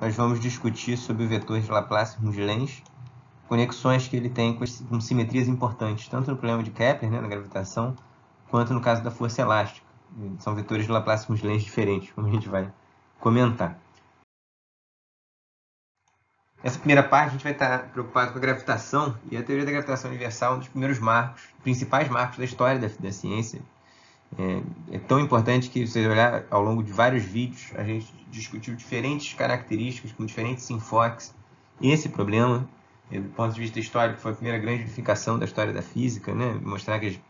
nós vamos discutir sobre o vetor de Laplace-Rougelenz, conexões que ele tem com, simetrias importantes, tanto no problema de Kepler, né, na gravitação, quanto no caso da força elástica. São vetores de Laplace-Rougelenz diferentes, como a gente vai comentar. Essa primeira parte a gente vai estar preocupado com a gravitação, e a teoria da gravitação universal é um dos primeiros marcos, principais marcos da história da, da ciência. É, é, tão importante que, você olhar ao longo de vários vídeos, a gente discutiu diferentes características, com diferentes enfoques. Esse problema, é, do ponto de vista histórico, foi a primeira grande unificação da história da física, né? mostrar que as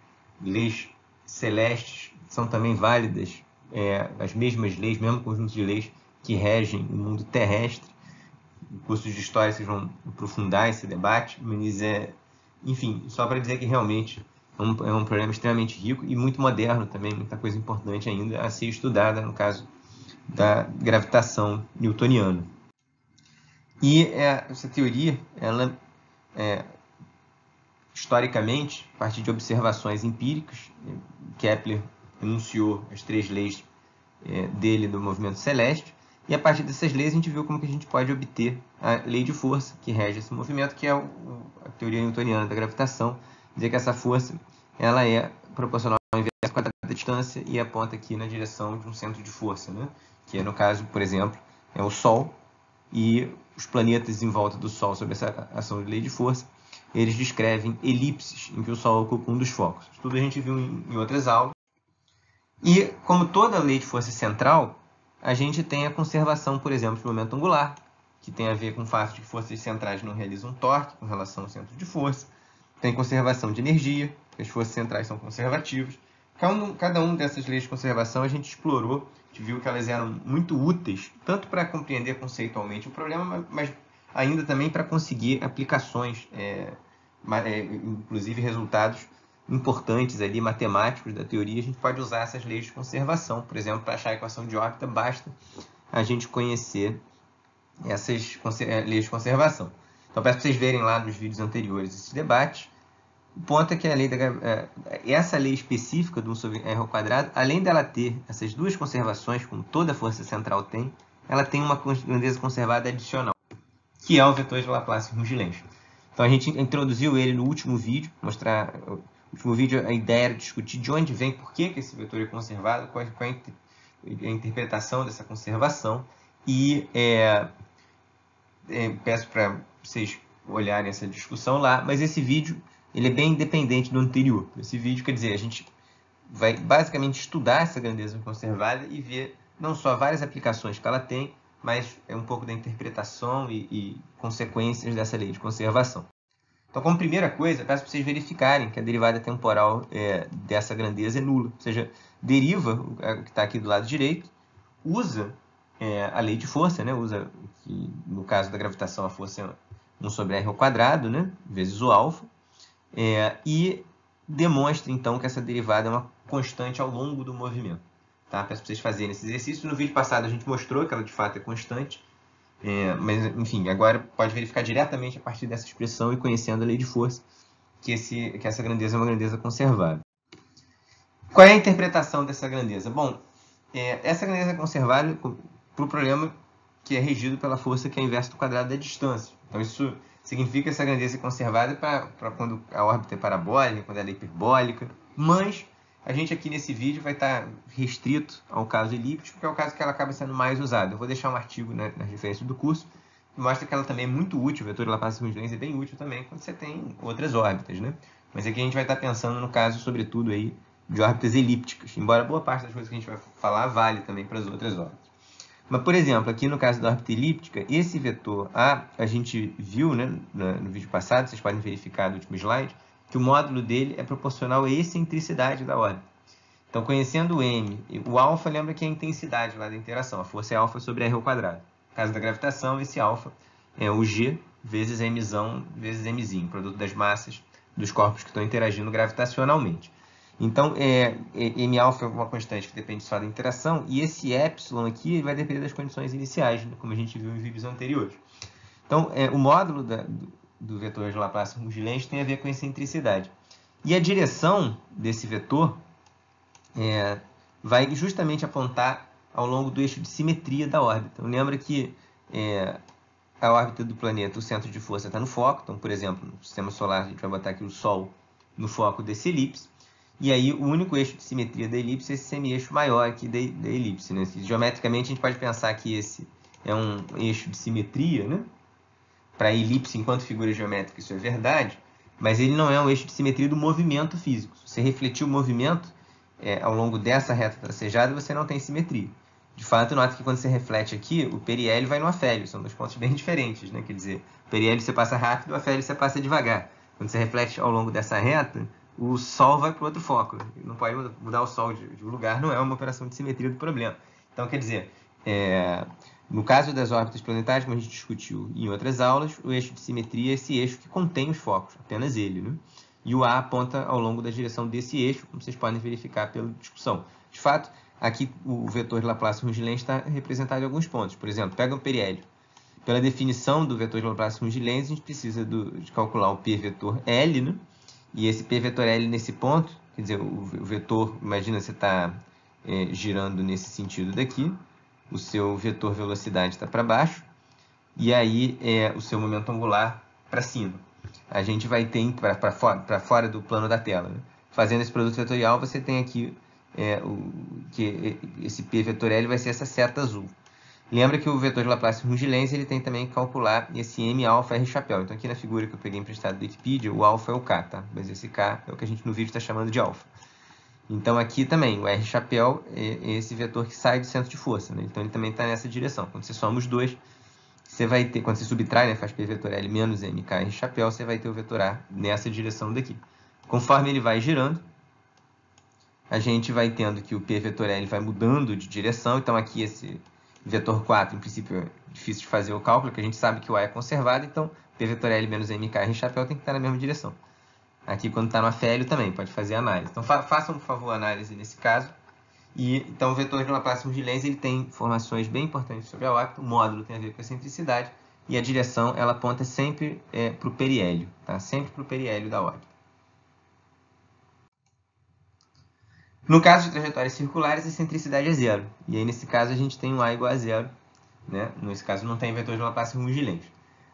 leis celestes são também válidas, é, as mesmas leis, mesmo conjunto de leis que regem o mundo terrestre no curso de História vocês vão aprofundar esse debate, mas é, enfim, só para dizer que realmente é um, é um extremamente rico e muito moderno também, muita coisa importante ainda a ser estudada no caso da gravitação newtoniana. E é, essa teoria, ela é, historicamente, a partir de observações empíricas, Kepler enunciou as três leis é, dele do movimento celeste, e a partir dessas leis a gente viu como que a gente pode obter a lei de força que rege esse movimento, que é a teoria newtoniana da gravitação, dizer que essa força ela é proporcional ao inverso quadrado da distância e aponta aqui na direção de um centro de força, né? que é no caso, por exemplo, é o Sol e os planetas em volta do Sol sob essa ação de lei de força, eles descrevem elipses em que o Sol ocupa um dos focos. Isso tudo a gente viu em outras aulas. E como toda lei de força central, a gente tem a conservação, por exemplo, do momento angular, que tem a ver com o fato de que forças centrais não realizam torque com relação ao centro de força. Tem conservação de energia, as forças centrais são conservativas. Cada um dessas leis de conservação a gente explorou, a gente viu que elas eram muito úteis, tanto para compreender conceitualmente o problema, mas ainda também para conseguir aplicações, é, é, inclusive resultados importantes ali, matemáticos da teoria, a gente pode usar essas leis de conservação. Por exemplo, para achar a equação de órbita, basta a gente conhecer essas eh, leis de conservação. Então, peço para vocês verem lá nos vídeos anteriores esse debate. O ponto é que a lei da, eh, essa lei específica do 1 sobre r ao quadrado, além dela ter essas duas conservações, como toda força central tem, ela tem uma grandeza conservada adicional, que é o vetor de Laplace-Rougelenz. Então, a gente introduziu ele no último vídeo, mostrar no último vídeo, a ideia era discutir de onde vem, por que, que esse vetor é conservado, qual, é a interpretação dessa conservação. E é, é, peço para vocês olharem essa discussão lá, mas esse vídeo ele é bem independente do anterior. Esse vídeo, quer dizer, a gente vai basicamente estudar essa grandeza conservada e ver não só várias aplicações que ela tem, mas é um pouco da interpretação e, e consequências dessa lei de conservação. Então, como primeira coisa, peço para vocês verificarem que a derivada temporal é, dessa grandeza é nula. Ou seja, deriva, o que está aqui do lado direito, usa é, a lei de força, né? usa, que, no caso da gravitação, a força é 1 sobre r ao quadrado, né? vezes o alfa, é, e demonstra, então, que essa derivada é uma constante ao longo do movimento. Tá? Peço para vocês fazerem esse exercício. No vídeo passado a gente mostrou que ela de fato é constante, é, mas, enfim, agora pode verificar diretamente a partir dessa expressão e conhecendo a lei de força que, esse, que essa grandeza é uma grandeza conservada. Qual é a interpretação dessa grandeza? Bom, é, essa grandeza é conservada para o problema que é regido pela força que é inversa do quadrado da distância. Então, isso significa essa grandeza conservada para quando a órbita é parabólica, quando ela é hiperbólica, mas a gente aqui nesse vídeo vai estar restrito ao caso elíptico, que é o caso que ela acaba sendo mais usada. Eu vou deixar um artigo né, na referência do curso que mostra que ela também é muito útil, o vetor de Laplace-Rougelenz é bem útil também quando você tem outras órbitas. Né? Mas aqui a gente vai estar pensando no caso, sobretudo, aí, de órbitas elípticas, embora boa parte das coisas que a gente vai falar vale também para as outras órbitas. Mas, por exemplo, aqui no caso da órbita elíptica, esse vetor A, a gente viu né, no vídeo passado, vocês podem verificar no último slide, que o módulo dele é proporcional à excentricidade da órbita. Então, conhecendo o m, o alfa lembra que é a intensidade lá da interação, a força é alfa sobre r ao quadrado. No caso da gravitação, esse alfa é o g vezes m vezes m, produto das massas dos corpos que estão interagindo gravitacionalmente. Então, é, é, m alfa é uma constante que depende só da interação, e esse epsilon aqui vai depender das condições iniciais, como a gente viu em vídeos anteriores. Então, é, o módulo da, do vetor de Laplace-Rougelenz tem a ver com excentricidade. E a direção desse vetor é, vai justamente apontar ao longo do eixo de simetria da órbita. Então, lembra que é, a órbita do planeta, o centro de força está no foco. Então, por exemplo, no sistema solar, a gente vai botar aqui o Sol no foco desse elipse. E aí, o único eixo de simetria da elipse é esse semi-eixo maior aqui da, da elipse. Né? Geometricamente, a gente pode pensar que esse é um eixo de simetria, né? Para a elipse, enquanto figura geométrica, isso é verdade, mas ele não é um eixo de simetria do movimento físico. Se você refletir o movimento é, ao longo dessa reta tracejada, você não tem simetria. De fato, nota que quando você reflete aqui, o periélio vai no afélio. São dois pontos bem diferentes, né? Quer dizer, o periélio você passa rápido, o afélio você passa devagar. Quando você reflete ao longo dessa reta, o Sol vai para outro foco. Não pode mudar o Sol de lugar, não é uma operação de simetria do problema. Então, quer dizer, é, no caso das órbitas planetárias, como a gente discutiu em outras aulas, o eixo de simetria é esse eixo que contém os focos, apenas ele. Né? E o A aponta ao longo da direção desse eixo, como vocês podem verificar pela discussão. De fato, Aqui o vetor de Laplace-Rongelens está representado em alguns pontos. Por exemplo, pega o periélio. Pela definição do vetor de Laplace-Rongelens, a gente precisa do, de calcular o p vetor L, né? E esse p vetor L nesse ponto, quer dizer, o, vetor, imagina você está é, girando nesse sentido daqui, o seu vetor velocidade está para baixo, e aí é o seu momento angular para cima. A gente vai ter para fora, fora do plano da tela. Né? Fazendo esse produto vetorial, você tem aqui é, o, que esse P vetor L vai ser essa seta azul. Lembra que o vetor de Laplace Rongelens ele tem também que calcular esse M alfa R chapéu. Então aqui na figura que eu peguei emprestado do Wikipedia, o alfa é o K, tá? Mas esse K é o que a gente no vídeo está chamando de alfa. Então aqui também, o R chapéu é esse vetor que sai do centro de força, né? Então ele também está nessa direção. Quando você soma os dois, você vai ter, quando você subtrai, né, faz P vetor L menos MK R chapéu, você vai ter o vetor A nessa direção daqui. Conforme ele vai girando, a gente vai tendo que o P vetor L vai mudando de direção. Então, aqui esse vetor 4, em princípio, é difícil de fazer o cálculo, porque a gente sabe que o A é conservado. Então, P vetor L menos MK chapéu tem que estar na mesma direção. Aqui, quando está no afélio, também pode fazer análise. Então, fa façam, por favor, análise nesse caso. E, então, o vetor de Laplace Rongelens ele tem informações bem importantes sobre a órbita. O módulo tem a ver com a excentricidade. E a direção, ela aponta sempre é, para o periélio. Tá? Sempre para o periélio da órbita. No caso de trajetórias circulares, a excentricidade é zero. E aí, nesse caso, a gente tem um A igual a zero. Né? Nesse caso, não tem vetor de Laplace Rongelens.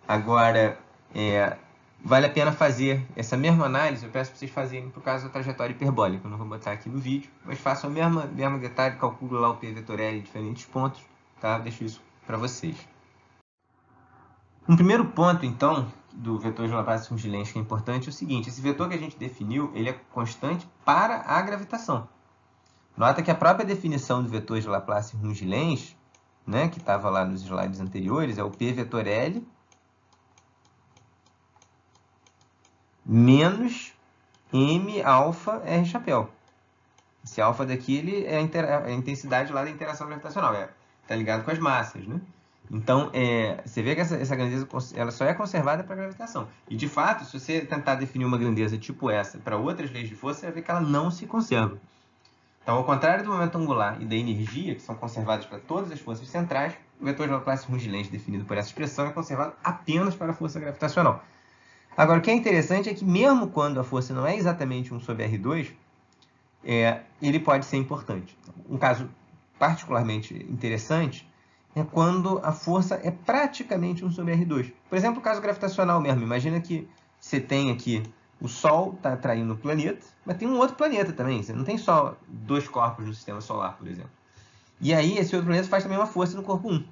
Agora, é, vale a pena fazer essa mesma análise. Eu peço para vocês fazerem para o caso da trajetória hiperbólica. Eu não vou botar aqui no vídeo, mas façam o mesmo, mesmo detalhe, calculo lá o P vetor L em diferentes pontos. Tá? Deixo isso para vocês. Um primeiro ponto, então, do vetor de Laplace Rongelens que é importante é o seguinte. Esse vetor que a gente definiu, ele é constante para a gravitação. Nota que a própria definição do vetor de Laplace Rongelens, né, que estava lá nos slides anteriores, é o P vetor L menos M alfa R chapéu. Esse alfa daqui ele é, a, intensidade lá da interação gravitacional, é, ligado com as massas, né? Então, é, você vê que essa, essa, grandeza ela só é conservada para gravitação. E, de fato, se você tentar definir uma grandeza tipo essa para outras leis de força, você vai ver que ela não se conserva. Então, ao contrário do momento angular e da energia, que são conservados para todas as forças centrais, o vetor de Laplace Rongelens definido por essa expressão é conservado apenas para a força gravitacional. Agora, o que é interessante é que mesmo quando a força não é exatamente 1 sobre R2, é, ele pode ser importante. Um caso particularmente interessante é quando a força é praticamente 1 sobre R2. Por exemplo, o caso gravitacional mesmo. Imagina que você tem aqui o Sol está atraindo o planeta, mas tem um outro planeta também. Você não tem só dois corpos no sistema solar, por exemplo. E aí, esse outro planeta faz também uma força no corpo 1.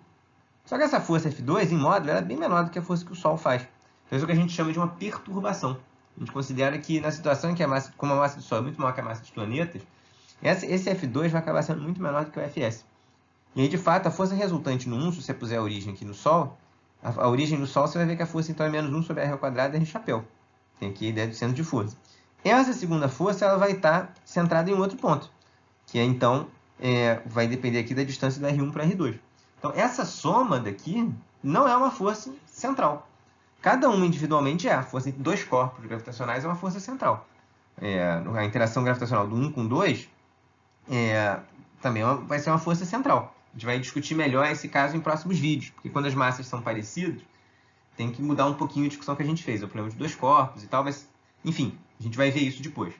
Só que essa força F2, em módulo, é bem menor do que a força que o Sol faz. Então, isso é o que a gente chama de uma perturbação. A gente considera que, na situação em que a massa, como a massa do Sol é muito maior que a massa dos planetas, esse F2 vai acabar sendo muito menor do que o Fs. E aí, de fato, a força resultante no 1, se você puser a origem aqui no Sol, a, origem no Sol, você vai ver que a força então é menos 1 sobre R ao quadrado R chapéu. Tem aqui a ideia do centro de força. Essa segunda força ela vai estar centrada em outro ponto, que é então é, vai depender aqui da distância da R1 para R2. Então essa soma daqui não é uma força central. Cada uma individualmente é. A força entre dois corpos gravitacionais é uma força central. É, a interação gravitacional do 1 com 2 é, também é vai ser uma força central. A gente vai discutir melhor esse caso em próximos vídeos, porque quando as massas são parecidas, tem que mudar um pouquinho a discussão que a gente fez, o problema de dois corpos e tal, mas, enfim, a gente vai ver isso depois.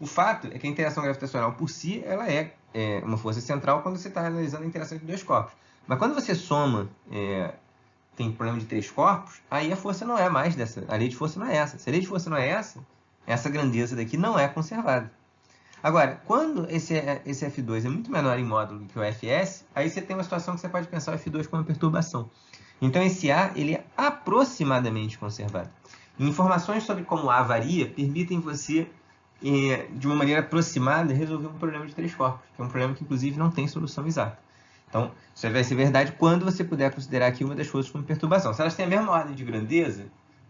O fato é que a interação gravitacional por si, ela é, é uma força central quando você está analisando a interação entre dois corpos. Mas quando você soma é, tem problema de três corpos, aí a força não é mais dessa, a lei de força não é essa. Se a lei de força não é essa, essa grandeza daqui não é conservada. Agora, quando esse, esse F2 é muito menor em módulo que o FS, aí você tem uma situação que você pode pensar o F2 como perturbação. Então, esse A ele é aproximadamente conservado. Informações sobre como A varia permitem você, eh, de uma maneira aproximada, resolver um problema de três corpos, que é um problema que, inclusive, não tem solução exata. Então, isso vai ser verdade quando você puder considerar aqui uma das forças como perturbação. Se elas têm a mesma ordem de grandeza,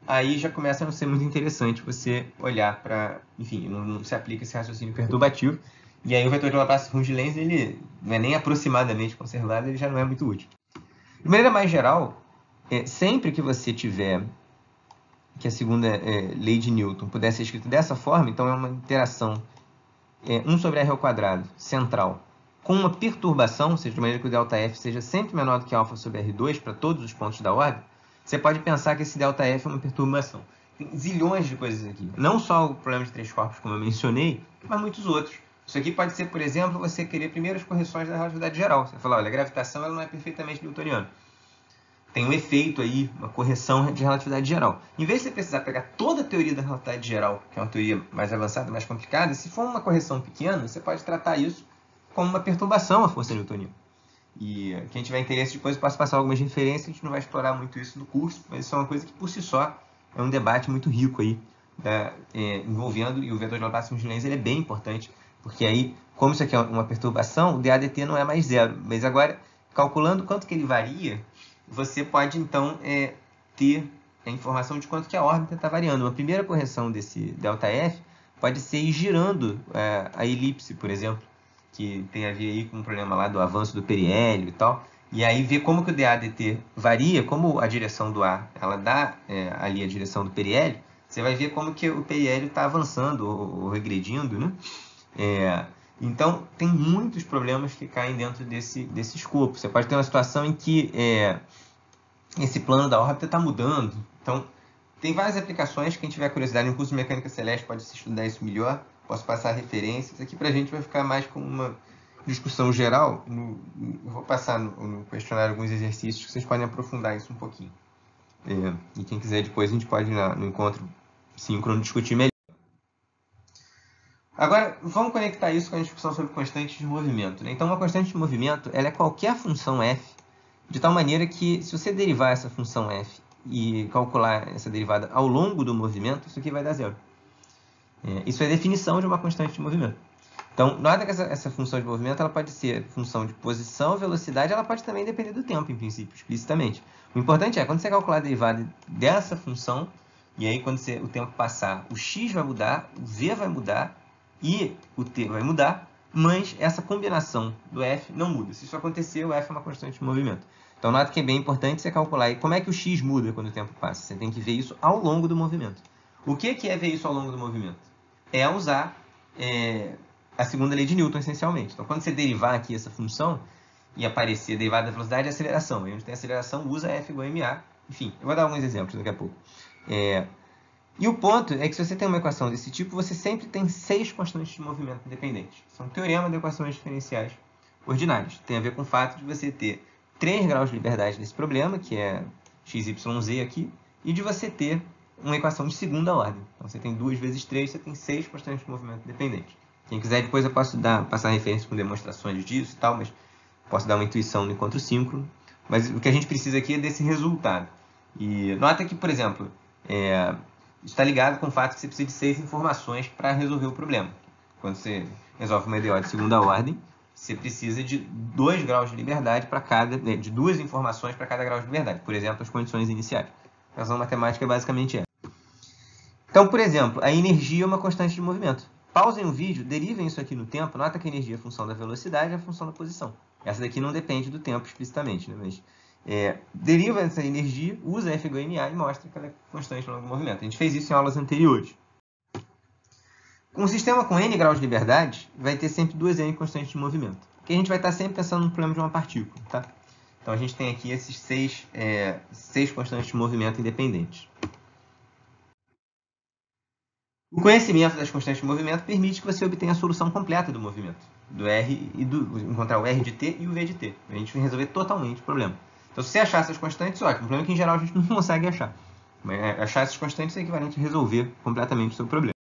aí já começa a não ser muito interessante você olhar para... Enfim, não, não, se aplica esse raciocínio perturbativo. E aí o vetor de Laplace-Runge-Lenz, ele não é nem aproximadamente conservado, ele já não é muito útil. De maneira é mais geral, é, sempre que você tiver que a segunda é, lei de Newton pudesse ser escrita dessa forma, então é uma interação é, 1 sobre R ao quadrado central com uma perturbação, ou seja, de maneira que o delta F seja sempre menor do que alfa sobre R2 para todos os pontos da ordem, você pode pensar que esse delta F é uma perturbação. Tem zilhões de coisas aqui. Não só o problema de três corpos, como eu mencionei, mas muitos outros. Isso aqui pode ser, por exemplo, você querer primeiras correções da relatividade geral. Você falar, olha, a gravitação ela não é perfeitamente newtoniana. Tem um efeito aí, uma correção de relatividade geral. Em vez de você precisar pegar toda a teoria da relatividade geral, que é uma teoria mais avançada, mais complicada, se for uma correção pequena, você pode tratar isso como uma perturbação à força newtoniana. E quem tiver interesse depois eu posso passar algumas referências, a gente não vai explorar muito isso no curso, mas isso é uma coisa que por si só é um debate muito rico aí, né, é, envolvendo, e o vetor de Laplace Lenz ele é bem importante, porque aí, como isso aqui é uma perturbação, o DADT não é mais zero, mas agora, calculando quanto que ele varia, você pode então é, ter a informação de quanto que a órbita está variando. Uma primeira correção desse ΔF pode ser ir girando é, a elipse, por exemplo, que tem a ver aí com o problema lá do avanço do periélio e tal. E aí ver como que o DADT varia, como a direção do ar ela dá é, ali a direção do periélio, você vai ver como que o periélio está avançando ou, ou, regredindo, né? É, então, tem muitos problemas que caem dentro desse, desse escopo. Você pode ter uma situação em que é, esse plano da órbita está mudando. Então, tem várias aplicações. Quem tiver curiosidade no curso de Mecânica Celeste pode se estudar isso melhor posso passar referências. Aqui para a gente vai ficar mais com uma discussão geral. No, eu vou passar no, no, questionário alguns exercícios que vocês podem aprofundar isso um pouquinho. É, e quem quiser depois a gente pode ir na, no encontro síncrono discutir melhor. Agora, vamos conectar isso com a discussão sobre constantes de movimento. Né? Então, uma constante de movimento ela é qualquer função f, de tal maneira que, se você derivar essa função f e calcular essa derivada ao longo do movimento, isso aqui vai dar zero. É, isso é a definição de uma constante de movimento. Então, nota que essa, essa, função de movimento ela pode ser função de posição, velocidade, ela pode também depender do tempo, em princípio, explicitamente. O importante é, quando você calcular a derivada dessa função, e aí quando você, o tempo passar, o x vai mudar, o v vai mudar e o t vai mudar, mas essa combinação do f não muda. Se isso acontecer, o f é uma constante de movimento. Então, nota que é bem importante você calcular como é que o x muda quando o tempo passa. Você tem que ver isso ao longo do movimento. O que é ver isso ao longo do movimento? É usar é, a segunda lei de Newton, essencialmente. Então, quando você derivar aqui essa função e aparecer derivada da velocidade e aceleração, aí onde tem aceleração, usa F igual a MA. Enfim, eu vou dar alguns exemplos daqui a pouco. É, e o ponto é que se você tem uma equação desse tipo, você sempre tem seis constantes de movimento independentes. São teorema de equações diferenciais ordinárias. Tem a ver com o fato de você ter 3 graus de liberdade nesse problema, que é xyz aqui, e de você ter uma equação de segunda ordem. Então, você tem 2 vezes 3, você tem 6 constantes de movimento dependentes. Quem quiser, depois eu posso dar, passar referência com demonstrações disso e tal, mas posso dar uma intuição no encontro síncrono. Mas o que a gente precisa aqui é desse resultado. E nota que, por exemplo, é, está ligado com o fato que você precisa de seis informações para resolver o problema. Quando você resolve uma EDO de segunda ordem, você precisa de 2 graus de liberdade para cada, né, de duas informações para cada grau de liberdade. Por exemplo, as condições iniciais. A razão matemática é basicamente essa. Então, por exemplo, a energia é uma constante de movimento. Pausem o vídeo, derivem isso aqui no tempo, nota que a energia é a função da velocidade e a função da posição. Essa daqui não depende do tempo explicitamente, né? mas é, deriva essa energia, usa F a e mostra que ela é constante no movimento. A gente fez isso em aulas anteriores. Um sistema com n graus de liberdade vai ter sempre duas n constantes de movimento. Porque a gente vai estar sempre pensando no problema de uma partícula. Tá? Então a gente tem aqui esses seis, é, seis constantes de movimento independentes. O conhecimento das constantes de movimento permite que você obtenha a solução completa do movimento, do R e do encontrar o R de t e o V de t. A gente vai resolver totalmente o problema. Então, se você achar essas constantes, ótimo. O problema é que, em geral, a gente não consegue achar. É, achar essas constantes é equivalente a resolver completamente o seu problema.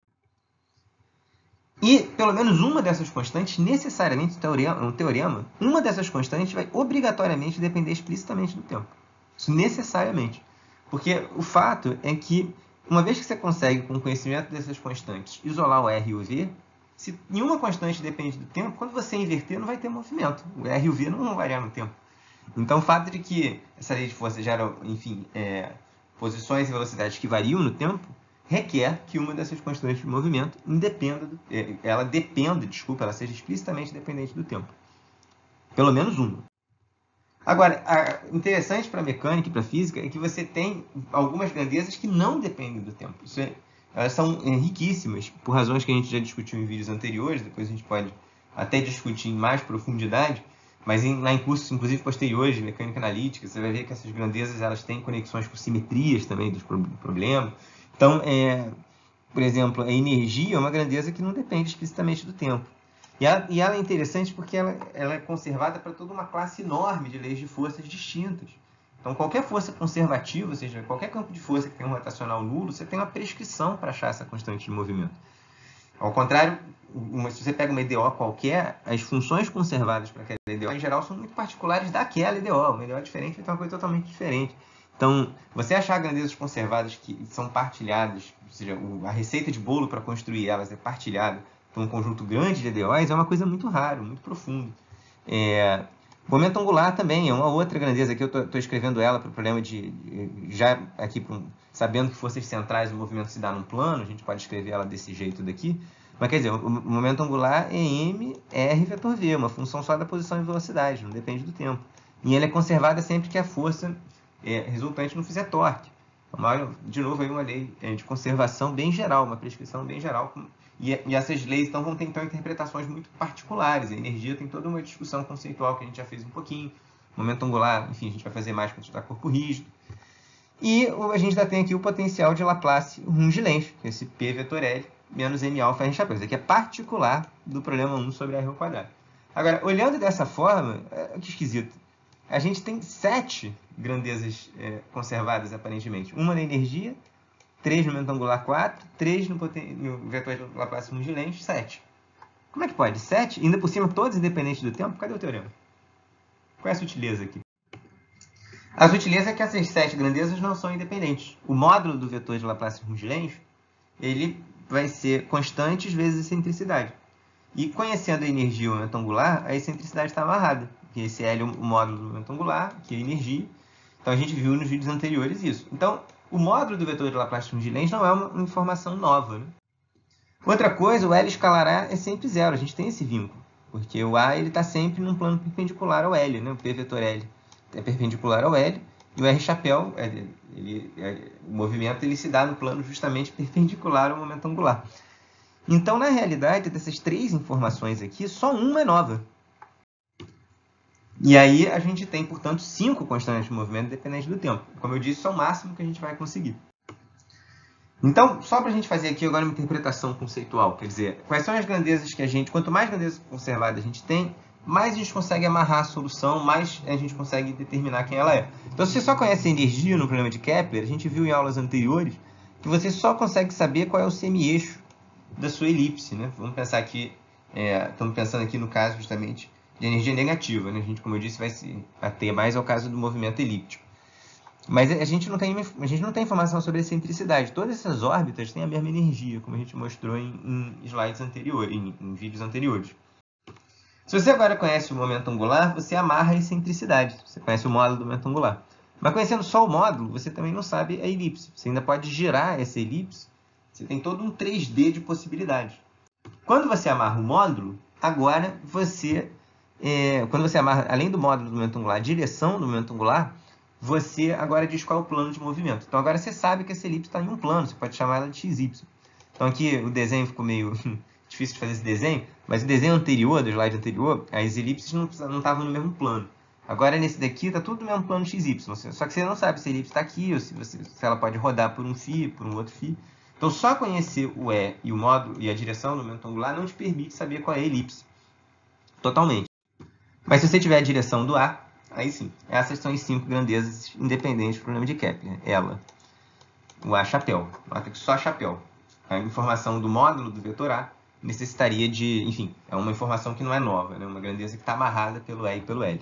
E, pelo menos uma dessas constantes, necessariamente, um teorema, uma dessas constantes vai obrigatoriamente depender explicitamente do tempo. Isso necessariamente. Porque o fato é que, uma vez que você consegue, com o conhecimento dessas constantes, isolar o R e o V, se nenhuma constante depende do tempo, quando você inverter, não vai ter movimento. O R e o V não vão variar no tempo. Então, o fato de que essa lei de força gera, enfim, é, posições e velocidades que variam no tempo, requer que uma dessas constantes de movimento independa, do, é, ela dependa, desculpa, ela seja explicitamente dependente do tempo. Pelo menos uma. Agora, interessante para a mecânica e para a física é que você tem algumas grandezas que não dependem do tempo. É, elas são é, riquíssimas, por razões que a gente já discutiu em vídeos anteriores, depois a gente pode até discutir em mais profundidade, mas em, em cursos, inclusive posteriores, de mecânica analítica, você vai ver que essas grandezas elas têm conexões com simetrias também dos problemas. Então, é, por exemplo, a energia é uma grandeza que não depende explicitamente do tempo. E ela, e ela é interessante porque ela, ela é conservada para toda uma classe enorme de leis de forças distintas. Então, qualquer força conservativa, ou seja, qualquer campo de força que tenha um rotacional nulo, você tem uma prescrição para achar essa constante de movimento. Ao contrário, uma, se você pega uma EDO qualquer, as funções conservadas para aquela EDO, em geral, são muito particulares daquela EDO. Uma EDO diferente vai ter uma coisa totalmente diferente. Então, você achar grandezas conservadas que são partilhadas, ou seja, a receita de bolo para construir elas é partilhada por um conjunto grande de EDOs, é uma coisa muito rara, muito profunda. É, momento angular também é uma outra grandeza, aqui eu estou escrevendo ela para o problema de, já aqui, sabendo que forças centrais o movimento se dá num plano, a gente pode escrever ela desse jeito daqui, mas quer dizer, o momento angular é m, r vetor v, uma função só da posição e velocidade, não depende do tempo. E ela é conservada sempre que a força é, resultante não fizer torque. Então, de novo, aí uma lei é, de conservação bem geral, uma prescrição bem geral. E, e essas leis então, vão ter então, interpretações muito particulares. A energia tem toda uma discussão conceitual que a gente já fez um pouquinho. Momento angular, enfim, a gente vai fazer mais quando estudar corpo rígido. E a gente ainda tem aqui o potencial de Laplace Runge-Lenz, é esse P vetor L menos M alfa R chapéu. Isso aqui é particular do problema 1 sobre R ao quadrado. Agora, olhando dessa forma, é, que esquisito a gente tem sete grandezas é, conservadas, aparentemente. Uma na energia, três no momento angular 4, três no, no vetor de Laplace Runge-Lenz, sete. Como é que pode? Sete, ainda por cima, todos independentes do tempo? Cadê o teorema? Qual é a sutileza aqui? A sutileza é que essas sete grandezas não são independentes. O módulo do vetor de Laplace Runge-Lenz, ele vai ser constantes vezes excentricidade. E conhecendo a energia e o momento angular, a excentricidade está amarrada que esse L é o módulo do momento angular, que é energia. Então a gente viu nos vídeos anteriores isso. Então, o módulo do vetor de Laplace de Lenz não é uma informação nova. Né? Outra coisa, o L escalar A é sempre zero. A gente tem esse vínculo. Porque o A está sempre num plano perpendicular ao L. Né? O P vetor L é perpendicular ao L. E o R chapéu, ele, ele, é, o movimento ele se dá no plano justamente perpendicular ao momento angular. Então, na realidade, dessas três informações aqui, só uma é nova. E aí a gente tem, portanto, cinco constantes de movimento dependentes do tempo. Como eu disse, isso é o máximo que a gente vai conseguir. Então, só para a gente fazer aqui agora uma interpretação conceitual, quer dizer, quais são as grandezas que a gente, quanto mais grandezas conservadas a gente tem, mais a gente consegue amarrar a solução, mais a gente consegue determinar quem ela é. Então, se você só conhece a energia no problema de Kepler, a gente viu em aulas anteriores que você só consegue saber qual é o semi-eixo da sua elipse. Né? Vamos pensar aqui, é, estamos pensando aqui no caso justamente de energia negativa. Né? A gente, como eu disse, vai se ater mais ao caso do movimento elíptico. Mas a gente não tem, a gente não tem informação sobre a excentricidade. Todas essas órbitas têm a mesma energia, como a gente mostrou em, em slides anteriores, em, em vídeos anteriores. Se você agora conhece o momento angular, você amarra a excentricidade. Você conhece o módulo do momento angular. Mas conhecendo só o módulo, você também não sabe a elipse. Você ainda pode girar essa elipse. Você tem todo um 3D de possibilidades. Quando você amarra o módulo, agora você é, quando você amarra, além do módulo do momento angular, a direção do momento angular, você agora diz qual é o plano de movimento. Então agora você sabe que essa elipse está em um plano, você pode chamar ela de XY. Então aqui o desenho ficou meio difícil de fazer esse desenho, mas o desenho anterior, do slide anterior, as elipses não estavam no mesmo plano. Agora nesse daqui está tudo no mesmo plano XY, só que você não sabe se a elipse está aqui ou se, você, se ela pode rodar por um φ, por um outro φ. Então só conhecer o E e o módulo e a direção do momento angular não te permite saber qual é a elipse totalmente. Mas se você tiver a direção do A, aí sim, essas são as cinco grandezas independentes do problema de Kepler. Ela, o A chapéu, nota que só chapéu. A informação do módulo do vetor A necessitaria de, enfim, é uma informação que não é nova, né? uma grandeza que está amarrada pelo E e pelo L.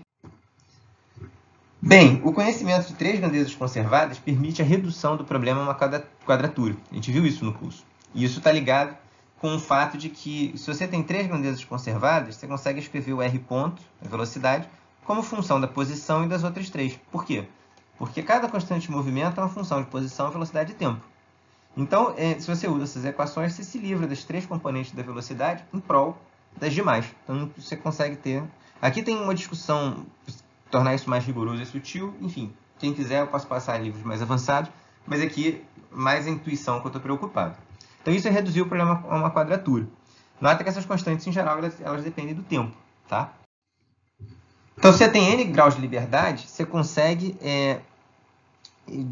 Bem, o conhecimento de três grandezas conservadas permite a redução do problema a uma quadratura. A gente viu isso no curso. E isso está ligado com o fato de que, se você tem três grandezas conservadas, você consegue escrever o r ponto, a velocidade, como função da posição e das outras três. Por quê? Porque cada constante de movimento é uma função de posição, velocidade e tempo. Então, é, se você usa essas equações, você se livra das três componentes da velocidade em prol das demais. Então, você consegue ter... Aqui tem uma discussão tornar isso mais rigoroso e sutil. Enfim, quem quiser eu posso passar livros mais avançados, mas aqui mais a intuição que eu estou preocupado. Então isso é reduzir o problema a uma quadratura. Nota que essas constantes, em geral, elas, elas dependem do tempo. Tá? Então, se você tem n graus de liberdade, você consegue... É,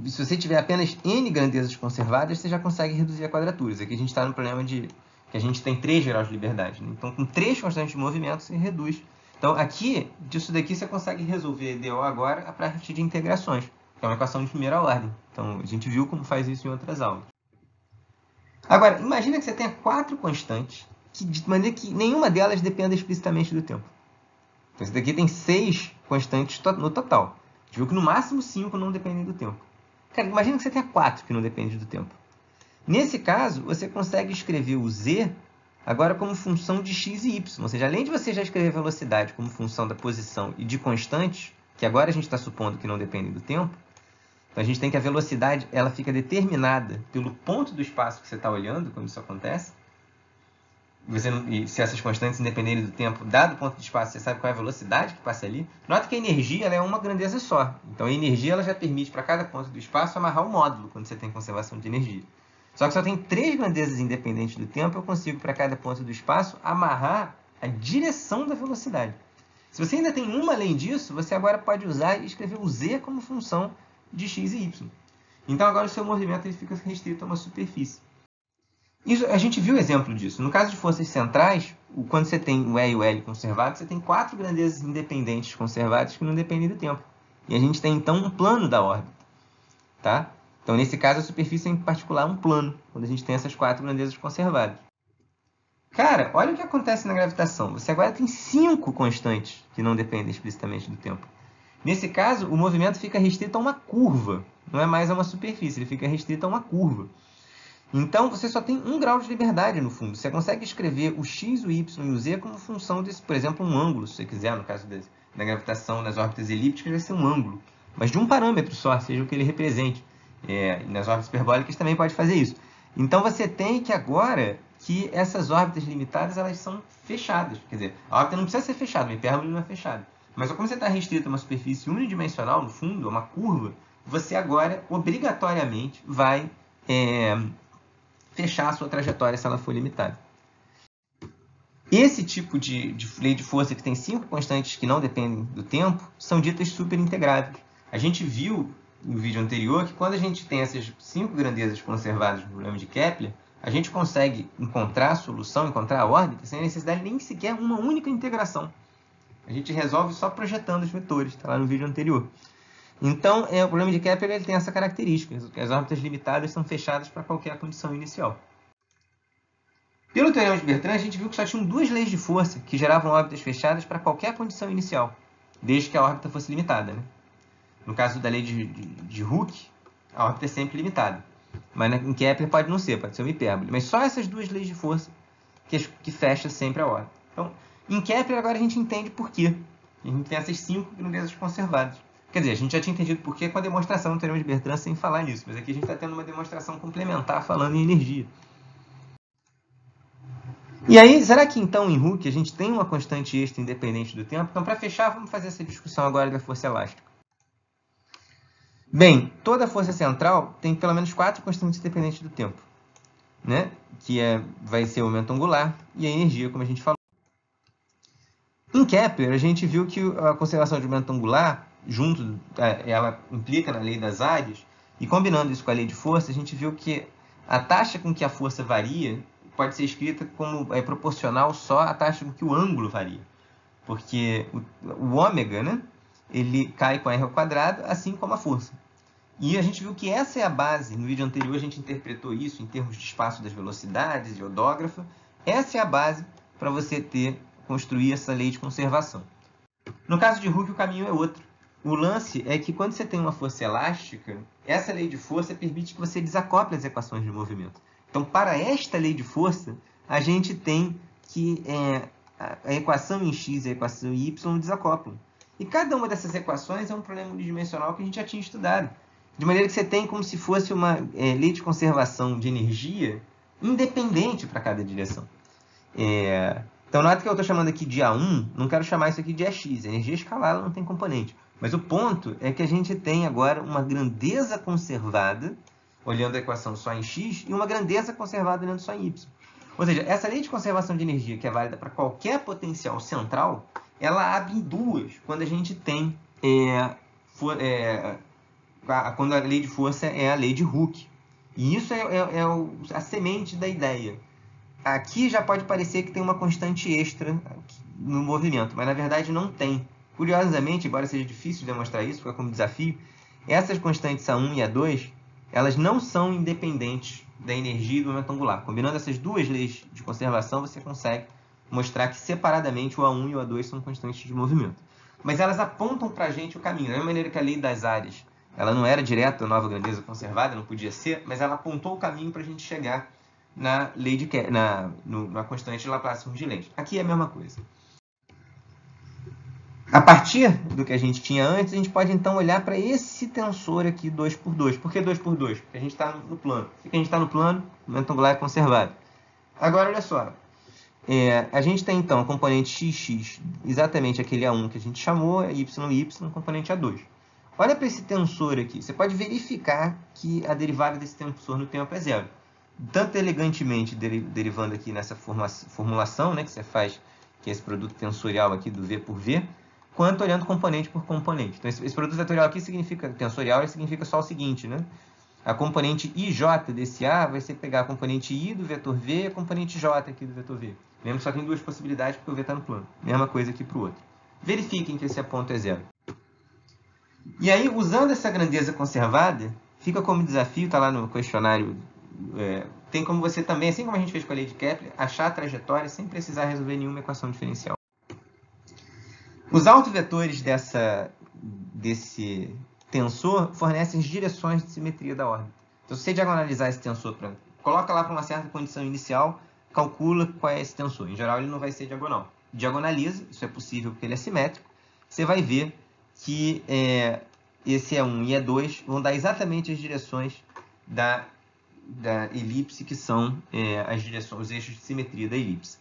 se você tiver apenas n grandezas conservadas, você já consegue reduzir a quadraturas. Aqui a gente está no problema de que a gente tem 3 graus de liberdade. Né? Então, com 3 constantes de movimento, você reduz então, aqui, disso daqui, você consegue resolver DO agora a partir de integrações, que é uma equação de primeira ordem. Então, a gente viu como faz isso em outras aulas. Agora, imagina que você tenha quatro constantes, que, de maneira que nenhuma delas dependa explicitamente do tempo. Então, esse daqui tem seis constantes no total. Viu que no máximo cinco não dependem do tempo. Cara, imagina que você tenha quatro que não dependem do tempo. Nesse caso, você consegue escrever o z agora como função de x e y. Ou seja, além de você já escrever velocidade como função da posição e de constantes, que agora a gente está supondo que não dependem do tempo, então a gente tem que a velocidade ela fica determinada pelo ponto do espaço que você está olhando, quando isso acontece. Você e se essas constantes independerem do tempo, dado o ponto de espaço, você sabe qual é a velocidade que passa ali. Nota que a energia é uma grandeza só. Então a energia ela já permite para cada ponto do espaço amarrar o módulo quando você tem conservação de energia. Só que só tem três grandezas independentes do tempo, eu consigo, para cada ponto do espaço, amarrar a direção da velocidade. Se você ainda tem uma além disso, você agora pode usar e escrever o z como função de x e y. Então agora o seu movimento ele fica restrito a uma superfície. Isso, a gente viu exemplo disso. No caso de forças centrais, quando você tem o E e o L conservados, você tem quatro grandezas independentes conservadas que não dependem do tempo. E a gente tem então um plano da órbita. Tá? Então, nesse caso, a superfície é em particular um plano, quando a gente tem essas quatro grandezas conservadas. Cara, olha o que acontece na gravitação. Você agora tem cinco constantes que não dependem explicitamente do tempo. Nesse caso, o movimento fica restrito a uma curva, não é mais a uma superfície, ele fica restrito a uma curva. Então, você só tem um grau de liberdade no fundo. Você consegue escrever o x, o y e o z como função desse, por exemplo, um ângulo, se você quiser, no caso da gravitação nas órbitas elípticas, vai ser um ângulo. Mas de um parâmetro só, seja o que ele represente. É, nas órbitas hiperbólicas também pode fazer isso. Então você tem que agora que essas órbitas limitadas elas são fechadas. Quer dizer, a órbita não precisa ser fechada, uma hipérbole não é fechada. Mas como você está restrito a uma superfície unidimensional, no fundo, a uma curva, você agora, obrigatoriamente, vai é, fechar a sua trajetória se ela for limitada. Esse tipo de, de lei de força que tem cinco constantes que não dependem do tempo são ditas superintegráveis. A gente viu no vídeo anterior que quando a gente tem essas cinco grandezas conservadas no problema de Kepler, a gente consegue encontrar a solução, encontrar a órbita, sem a necessidade nem sequer uma única integração. A gente resolve só projetando os vetores, está lá no vídeo anterior. Então, é, o problema de Kepler ele tem essa característica, as órbitas limitadas são fechadas para qualquer condição inicial. Pelo teorema de Bertrand, a gente viu que só tinham duas leis de força que geravam órbitas fechadas para qualquer condição inicial, desde que a órbita fosse limitada. Né? No caso da lei de, de, de Hooke, a órbita é sempre limitada. Mas em Kepler pode não ser, pode ser uma hipérbole. Mas só essas duas leis de força que, que fecha sempre a órbita. Então, em Kepler agora a gente entende por quê. A gente tem essas cinco grandezas conservadas. Quer dizer, a gente já tinha entendido por quê com a demonstração do teorema de Bertrand sem falar nisso. Mas aqui a gente está tendo uma demonstração complementar falando em energia. E aí, será que então em Hooke a gente tem uma constante extra independente do tempo? Então, para fechar, vamos fazer essa discussão agora da força elástica. Bem, toda força central tem pelo menos quatro constantes dependentes do tempo, né? que é, vai ser o momento angular e a energia, como a gente falou. Em Kepler, a gente viu que a conservação de momento angular, junto, é, ela implica na lei das áreas, e combinando isso com a lei de força, a gente viu que a taxa com que a força varia pode ser escrita como é proporcional só à taxa com que o ângulo varia. Porque o, o ômega, né? ele cai com r ao quadrado, assim como a força. E a gente viu que essa é a base, no vídeo anterior a gente interpretou isso em termos de espaço das velocidades e odógrafo. Essa é a base para você ter, construir essa lei de conservação. No caso de Hooke, o caminho é outro. O lance é que quando você tem uma força elástica, essa lei de força permite que você desacople as equações de movimento. Então, para esta lei de força, a gente tem que é, a equação em x e a equação em y desacoplam. E cada uma dessas equações é um problema unidimensional que a gente já tinha estudado. De maneira que você tem como se fosse uma é, lei de conservação de energia independente para cada direção. É... Então, nota que eu estou chamando aqui de A1, não quero chamar isso aqui de AX. Energia escalar não tem componente. Mas o ponto é que a gente tem agora uma grandeza conservada, olhando a equação só em x, e uma grandeza conservada olhando só em y. Ou seja, essa lei de conservação de energia, que é válida para qualquer potencial central, ela abre em duas quando a gente tem é, for, é, a, quando a lei de força é a lei de Hooke. E isso é, é, é o, a semente da ideia. Aqui já pode parecer que tem uma constante extra no movimento, mas na verdade não tem. Curiosamente, embora seja difícil demonstrar isso, fica como desafio, essas constantes A1 e A2, elas não são independentes da energia do momento angular. Combinando essas duas leis de conservação, você consegue mostrar que separadamente o A1 e o A2 são constantes de movimento. Mas elas apontam para a gente o caminho. Da mesma maneira que a lei das áreas ela não era direta, nova grandeza conservada, não podia ser, mas ela apontou o caminho para a gente chegar na lei de na, no, na constante de Laplace Rongilense. Aqui é a mesma coisa. A partir do que a gente tinha antes, a gente pode então olhar para esse tensor aqui 2 por 2. Por que 2 por 2? Porque a gente está no plano. Se a gente está no plano, o momento angular é conservado. Agora, olha só. É, a gente tem então a componente xx, exatamente aquele A1 que a gente chamou, y, y, componente A2. Olha para esse tensor aqui. Você pode verificar que a derivada desse tensor no tempo é zero. Tanto elegantemente derivando aqui nessa formulação né, que você faz, que é esse produto tensorial aqui do V por V, quanto olhando componente por componente. Então, esse, esse produto vetorial aqui significa, tensorial, significa só o seguinte, né? A componente IJ desse A vai ser pegar a componente I do vetor V e a componente J aqui do vetor V. Lembra que só tem duas possibilidades porque o V está no plano. Mesma coisa aqui para o outro. Verifiquem que esse ponto é zero. E aí, usando essa grandeza conservada, fica como desafio, está lá no questionário, é, tem como você também, assim como a gente fez com a lei de Kepler, achar a trajetória sem precisar resolver nenhuma equação diferencial. Os autovetores dessa, desse tensor fornecem as direções de simetria da órbita. Então, se você diagonalizar esse tensor, pra, coloca lá para uma certa condição inicial, calcula qual é esse tensor. Em geral, ele não vai ser diagonal. Diagonaliza, isso é possível porque ele é simétrico, você vai ver que é, esse E1 e E2 vão dar exatamente as direções da, da elipse, que são é, as direções, os eixos de simetria da elipse.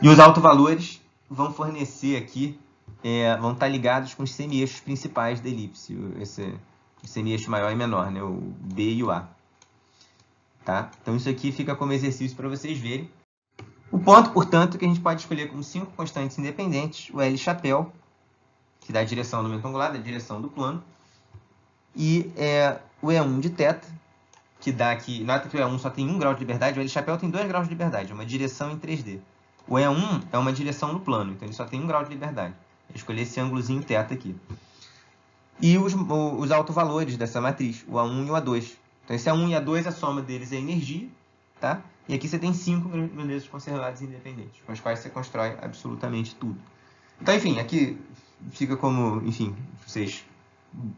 E os autovalores vão fornecer aqui, é, vão estar ligados com os semi-eixos principais da elipse, esse, semi-eixo maior e menor, né, o B e o A. Tá? Então isso aqui fica como exercício para vocês verem. O ponto, portanto, que a gente pode escolher como cinco constantes independentes, o L chapéu, que dá a direção do momento angular, da direção do plano. E é, o E1 de θ, que dá aqui... Nota que o E1 só tem 1 grau de liberdade, o L chapéu tem 2 graus de liberdade, é uma direção em 3D. O E1 é uma direção no plano, então ele só tem 1 grau de liberdade. Eu escolhi esse ângulozinho θ aqui. E os, os autovalores dessa matriz, o A1 e o A2. Então esse A1 e A2, a soma deles é energia, tá? E aqui você tem cinco grandezas conservadas independentes, com as quais você constrói absolutamente tudo. Então, enfim, aqui fica como, enfim, vocês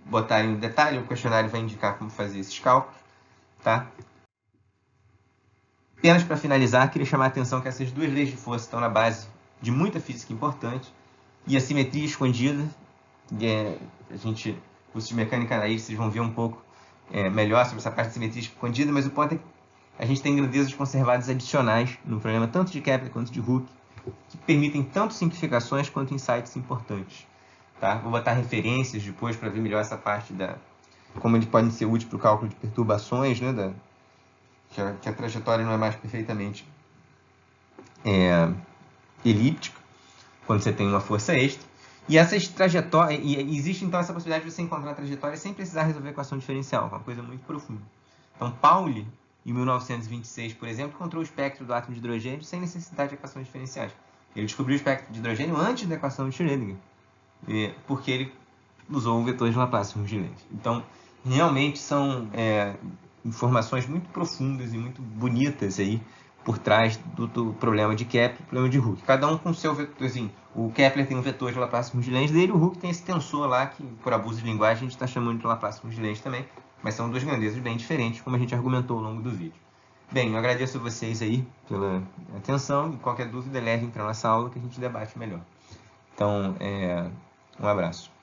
botarem no detalhe, o questionário vai indicar como fazer esses cálculos, tá? Apenas para finalizar, queria chamar a atenção que essas duas leis de força estão na base de muita física importante e a simetria escondida, é, a gente, curso de mecânica aí, vocês vão ver um pouco é, melhor sobre essa parte de simetria escondida, mas o ponto é que a gente tem grandezas conservadas adicionais no problema tanto de Kepler quanto de Hooke, que permitem tanto simplificações quanto insights importantes. Tá? Vou botar referências depois para ver melhor essa parte da como eles podem ser úteis para o cálculo de perturbações, né? Da, que, a, que a trajetória não é mais perfeitamente é, elíptica, quando você tem uma força extra. E essas trajetórias, e existe então essa possibilidade de você encontrar trajetória sem precisar resolver a equação diferencial, é uma coisa muito profunda. Então, Pauli, em 1926, por exemplo, encontrou o espectro do átomo de hidrogênio sem necessidade de equações diferenciais. Ele descobriu o espectro de hidrogênio antes da equação de Schrödinger. porque ele usou o vetor de Laplace Rougelet. Então, realmente são é, informações muito profundas e muito bonitas aí por trás do, do problema de Kepler e problema de Hooke. Cada um com seu vetorzinho. O Kepler tem um vetor de Laplace Rougelet dele, o Hooke tem esse tensor lá que, por abuso de linguagem, a gente está chamando de Laplace Rougelet também, mas são duas grandezas bem diferentes, como a gente argumentou ao longo do vídeo. Bem, eu agradeço a vocês aí pela atenção e qualquer dúvida levem para a nossa aula que a gente debate melhor. Então, é, um abraço.